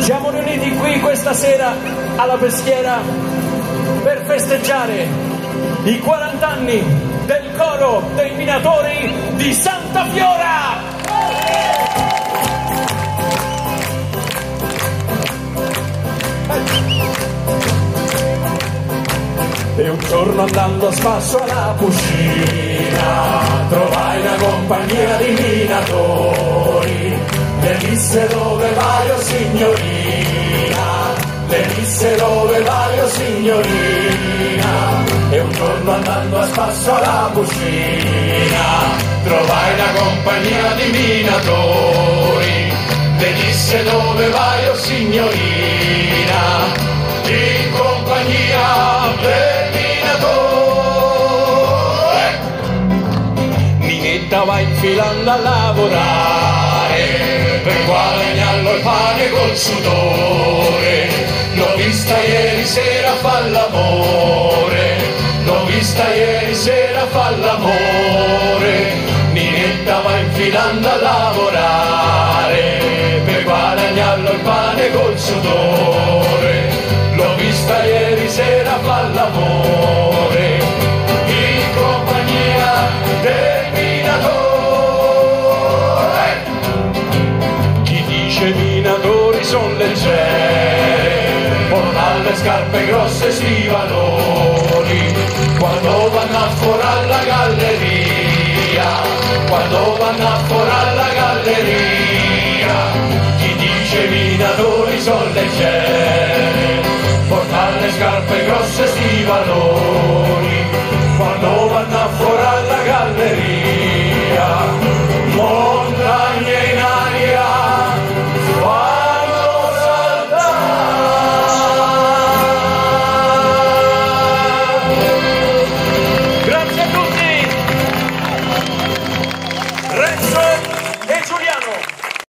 Siamo riuniti qui questa sera alla peschiera per festeggiare i 40 anni del coro dei minatori di Santa Fiora! E un giorno andando a spasso alla cucina trovai una compagnia di minatori. Disse dove vai o signorina, le disse dove vai o signorina. E un giorno andando a spasso alla cucina trovai una compagnia di minatori. Le disse dove vai o signorina, in compagnia del minatore. Minetta va infilando a lavorare per guadagnarlo il pane col sudore. L'ho vista ieri sera fa l'amore, l'ho vista ieri sera fa l'amore. Minetta va infilando a lavorare per guadagnarlo il pane col sudore. L'ho vista ieri sera fa l'amore minatori son leggere, portano le scarpe grosse stivaloni, quando vanno a fuori alla galleria, quando vanno a fuori alla galleria, chi dice minatori son leggere, portare le scarpe grosse stivaloni,